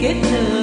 kết lời